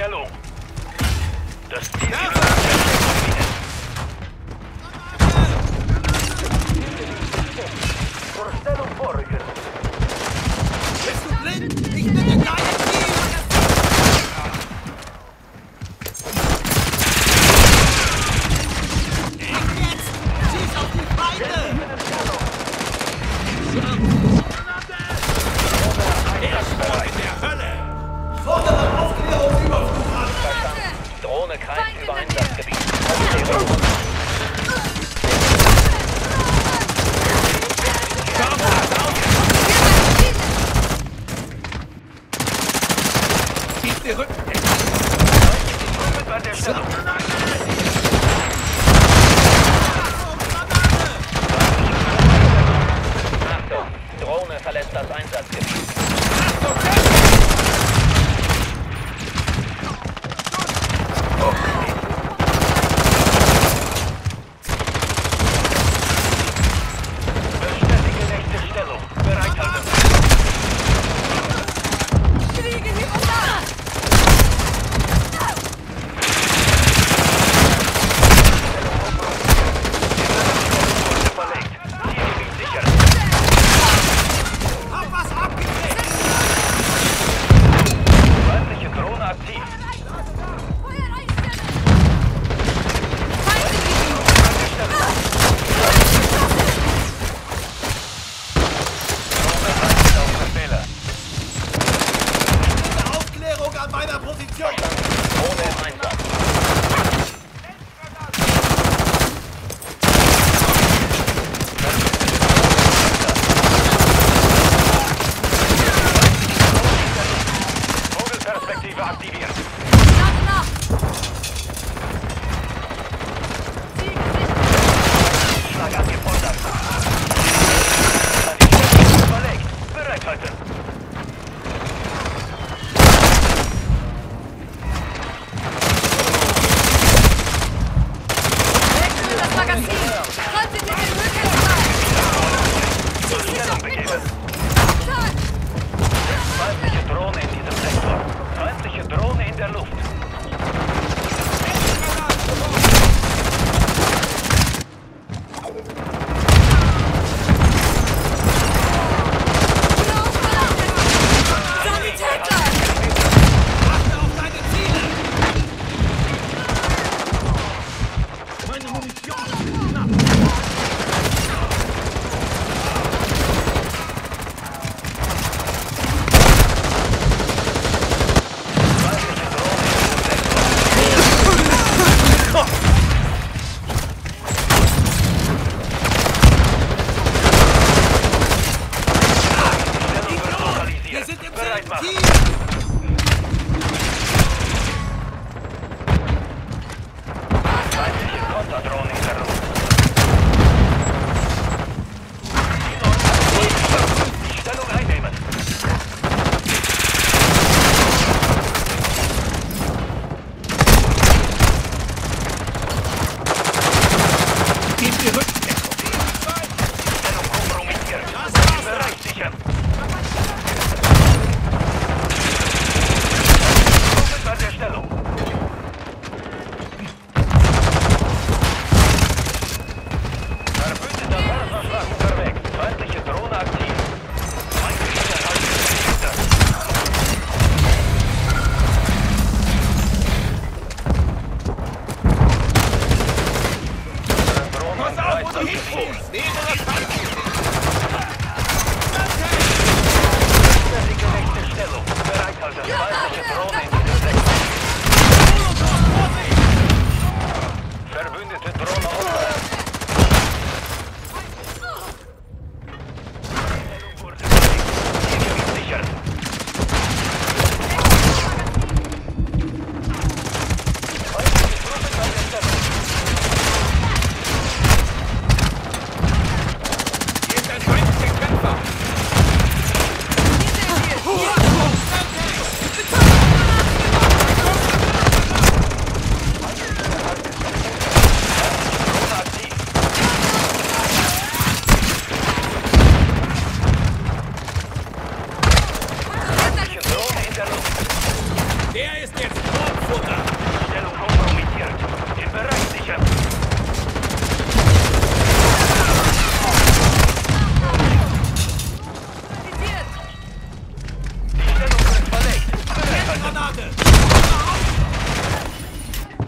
Stellung. Das Ziel... Terreux. la posición.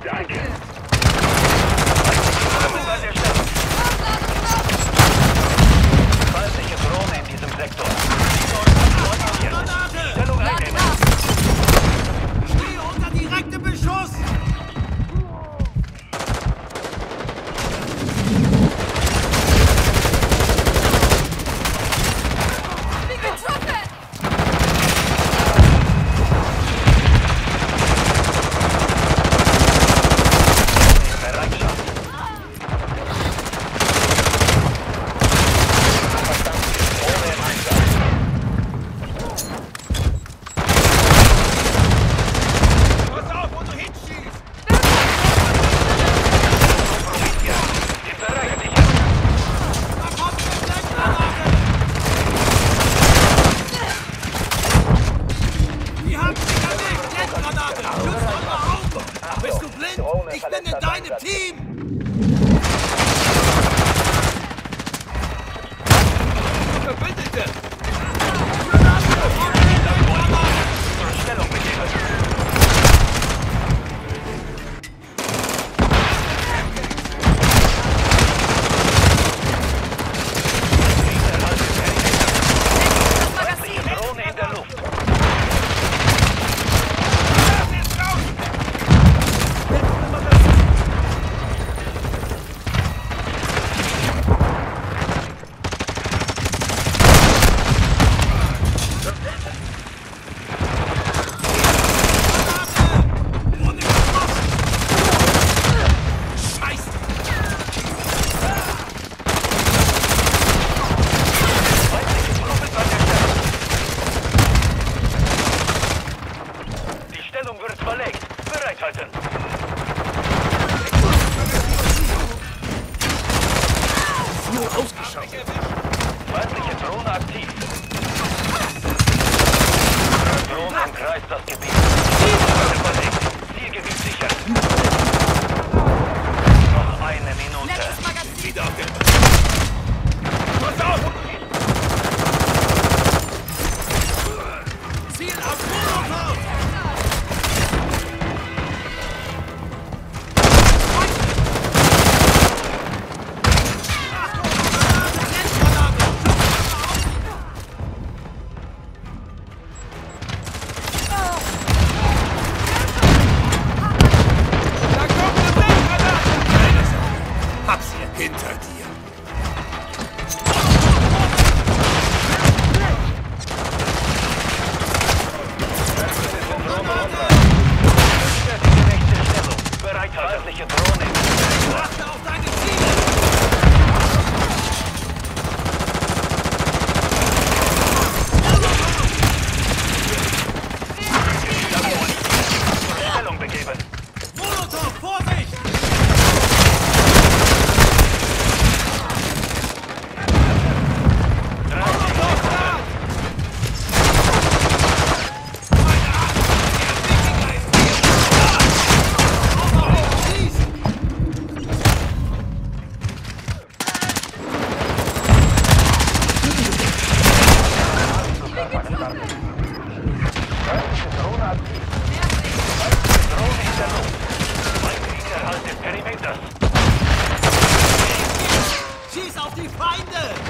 Danke. Ich bin in deinem Team! Ausgeschaltet. Feindliche Drohne aktiv. Drohne umkreist das Gebiet. Zielgebiet sichern. Noch eine Minute. Wieder auf den... Pass auf! auf die Feinde!